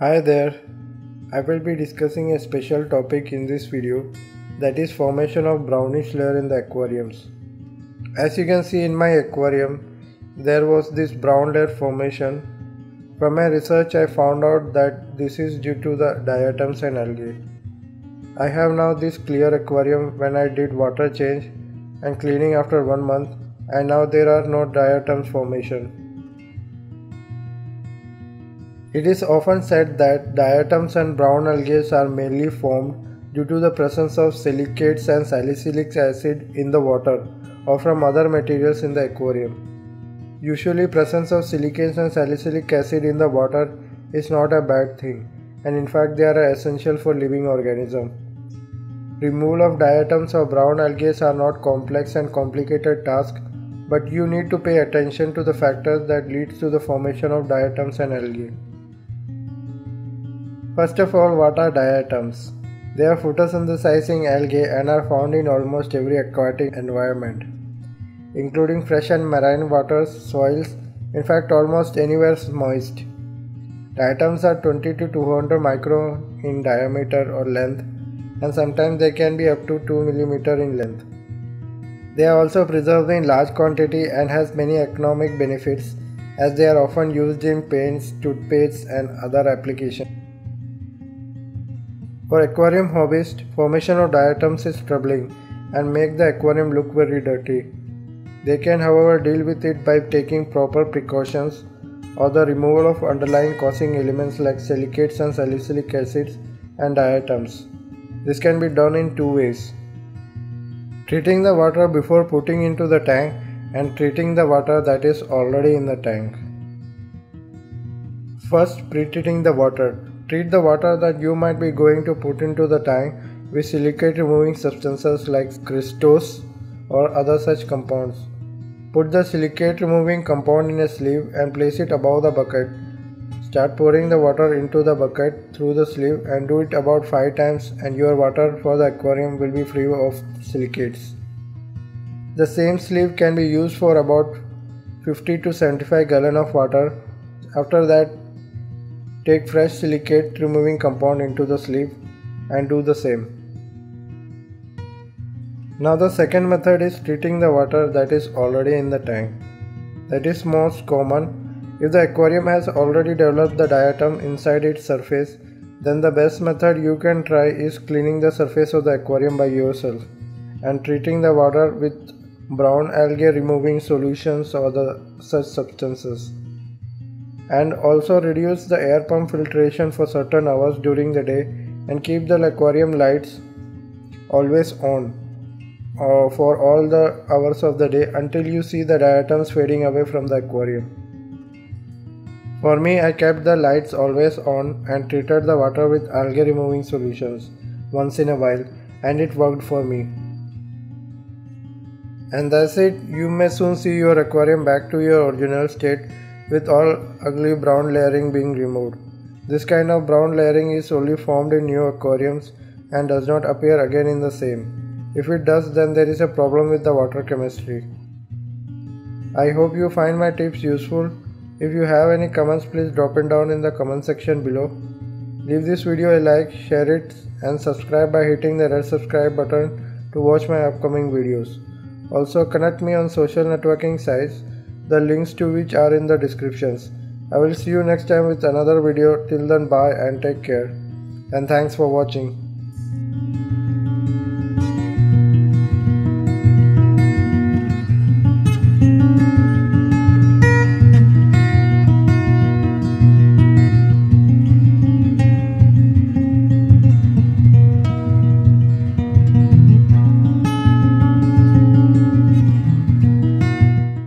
Hi there, I will be discussing a special topic in this video that is formation of brownish layer in the aquariums. As you can see in my aquarium, there was this brown layer formation. From my research I found out that this is due to the diatoms and algae. I have now this clear aquarium when I did water change and cleaning after one month and now there are no diatoms formation. It is often said that diatoms and brown algae are mainly formed due to the presence of silicates and salicylic acid in the water or from other materials in the aquarium. Usually presence of silicates and salicylic acid in the water is not a bad thing and in fact they are essential for living organism. Removal of diatoms or brown algae are not complex and complicated task but you need to pay attention to the factors that leads to the formation of diatoms and algae. First of all, what are diatoms? They are photosynthesizing algae and are found in almost every aquatic environment, including fresh and marine waters, soils, in fact almost anywhere moist. Diatoms are 20 to 200 micron in diameter or length and sometimes they can be up to 2 mm in length. They are also preserved in large quantity and has many economic benefits as they are often used in paints, toothpaste and other applications. For aquarium hobbyists, formation of diatoms is troubling and make the aquarium look very dirty. They can however deal with it by taking proper precautions or the removal of underlying causing elements like silicates and salicylic acids and diatoms. This can be done in two ways. Treating the water before putting into the tank and treating the water that is already in the tank. First, pre-treating the water. Treat the water that you might be going to put into the tank with silicate removing substances like Cristos or other such compounds. Put the silicate removing compound in a sleeve and place it above the bucket. Start pouring the water into the bucket through the sleeve and do it about 5 times and your water for the aquarium will be free of silicates. The same sleeve can be used for about 50 to 75 gallon of water. After that Take fresh silicate removing compound into the sleeve and do the same. Now the second method is treating the water that is already in the tank. That is most common. If the aquarium has already developed the diatom inside its surface, then the best method you can try is cleaning the surface of the aquarium by yourself and treating the water with brown algae removing solutions or the such substances and also reduce the air pump filtration for certain hours during the day and keep the aquarium lights always on uh, for all the hours of the day until you see the diatoms fading away from the aquarium. For me, I kept the lights always on and treated the water with algae removing solutions once in a while and it worked for me. And that's it, you may soon see your aquarium back to your original state with all ugly brown layering being removed. This kind of brown layering is only formed in new aquariums and does not appear again in the same. If it does then there is a problem with the water chemistry. I hope you find my tips useful. If you have any comments please drop it down in the comment section below. Leave this video a like, share it and subscribe by hitting the red subscribe button to watch my upcoming videos. Also connect me on social networking sites the links to which are in the descriptions. I will see you next time with another video. Till then, bye and take care. And thanks for watching.